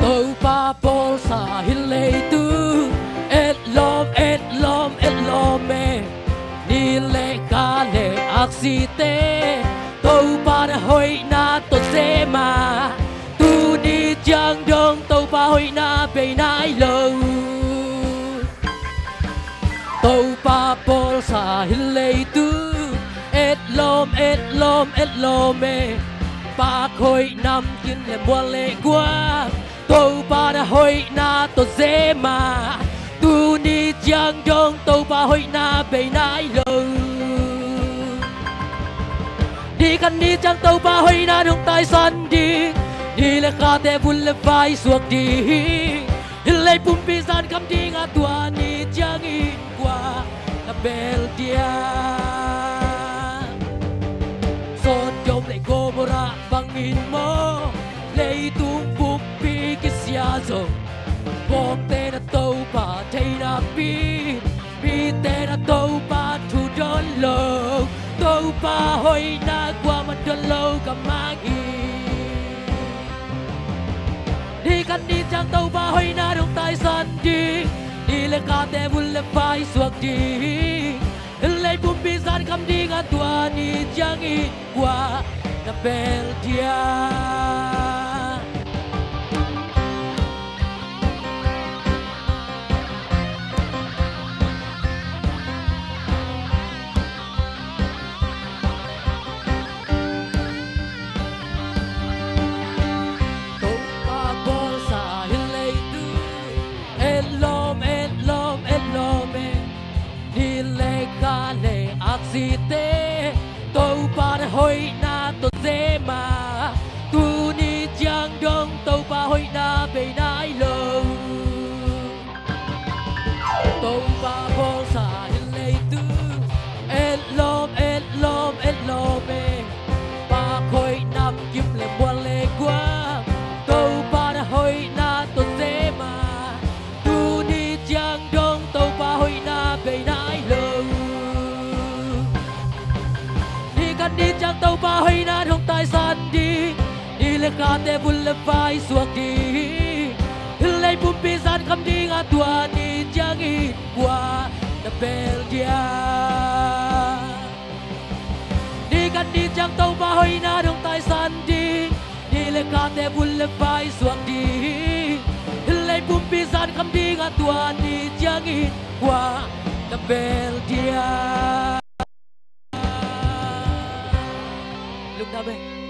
tàu pa bol sa hilei tu et lom et lom et lom me ni lê ka si aksite tàu pa na hoi na to se ma tu ni chang dong tàu pa hoi na be nai lâu. tàu pa bol sa hilei tu et lom et lom et lom me pa khoi năm kinh le bua le quá tàu ba đã hoi na to dễ mà. Tu ni chang dong tàu ba hoi na, bề nai lo đi khăn đi chang tàu ba hoi na, đúng tay san đi. Đi là khá te vun le vai suộc đi. Hilay pum pisan kam đi ngã tua ni chang in qua, là bel dia. Son yom le go mora bangin mo lấy tung bom te na tàu pa te na pi pi te na tàu pa thu don lo tàu pa hoi na qua man don lo ka mangi đi kan đi chang tàu ba hoi na dong tai san đi đi le ka te bul le pai suak đi lấy bum pi san kam đi nga tua ni chang i qua na bel dia aksite tàu pa hoi tàu pa hoi na thong tai san đi đi le ka te bul le vai suak đi lấy bum pi san kam đi nga tua ni chang i qua na bel dia đi kan đi chang tàu ba hoi na dong tai san đi đi le ka te bul le vai suak đi lấy bum pi san kam đi nga tua ni chang i qua na bel dia Look that way.